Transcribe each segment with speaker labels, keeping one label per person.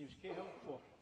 Speaker 1: times, quem é for.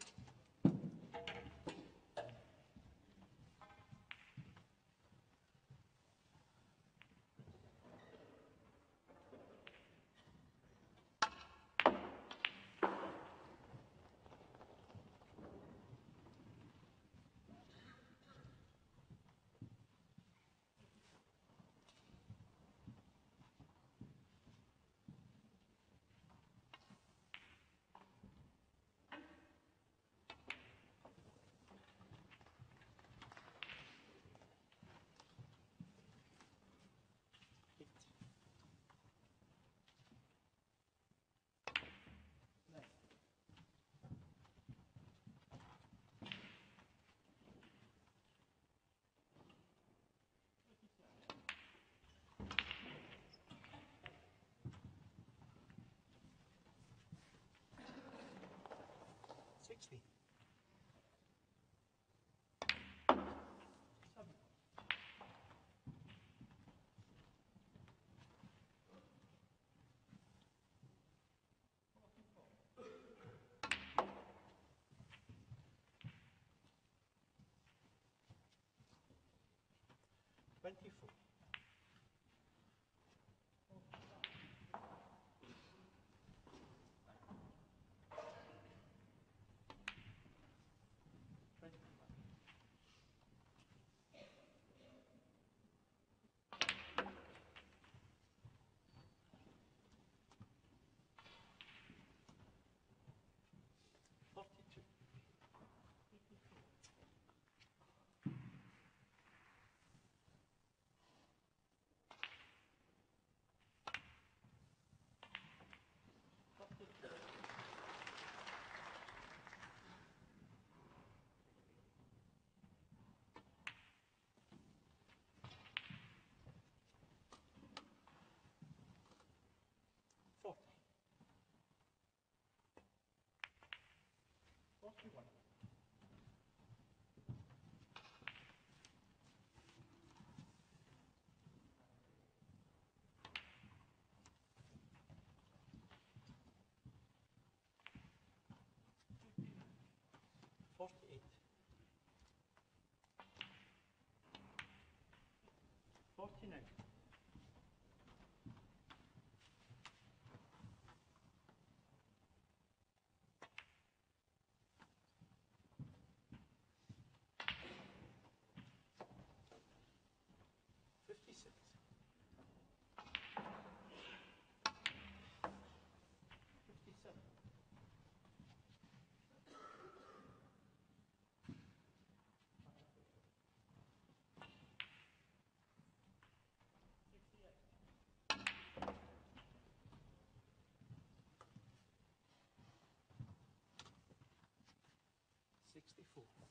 Speaker 1: Sixty. Seven. Twenty-four. Forty-one. Sixty-five.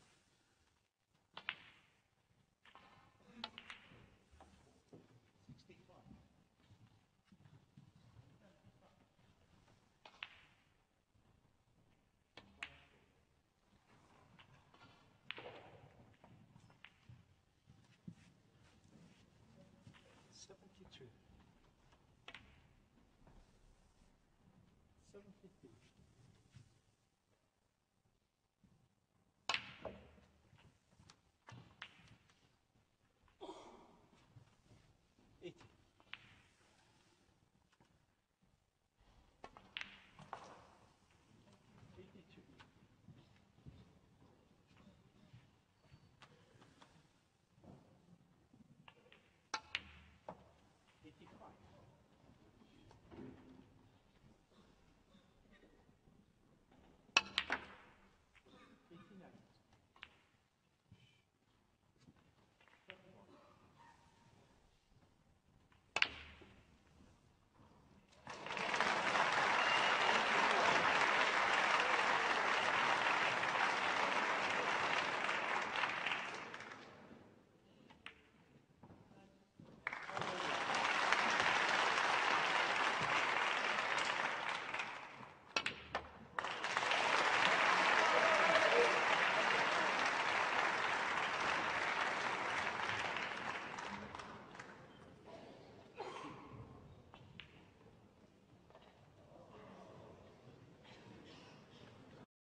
Speaker 1: Seventy-two. Seventy-three.